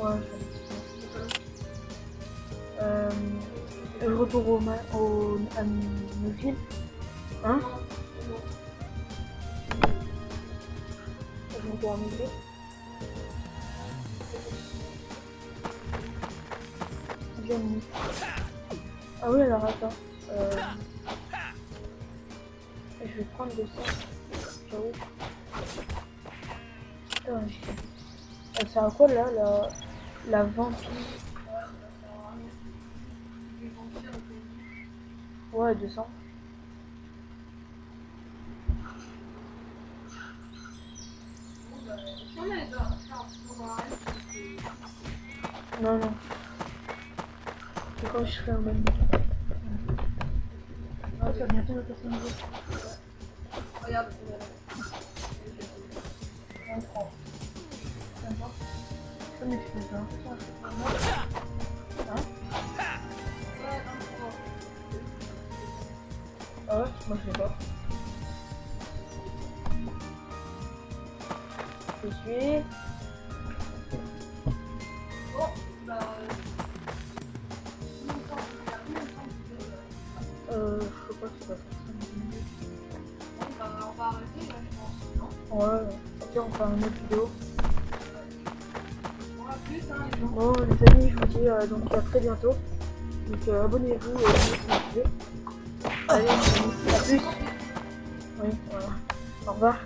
Ouais, je euh, le retour au, au à Neuville. Hein? Je retour à. Ah oui, alors attends. Euh... Je vais prendre de ça. J'avoue. Attends, je... Ça à quoi là la, la vampire Ouais, 200. Non, non. C'est quand je serai en même temps. Ah, ça bientôt la personne Regarde. 23. Comment tu fais ça Hein Ah ouais Moi je sais pas. Je suis. Bon, bah. Euh, je sais pas si ça Bon, bah, on va arrêter là, je pense. Non? Ouais, ok, on fait une autre vidéo. Bon, les amis, je vous dis euh, donc à très bientôt. Donc euh, abonnez-vous et motivez. Allez, à plus. Oui, voilà. Au revoir.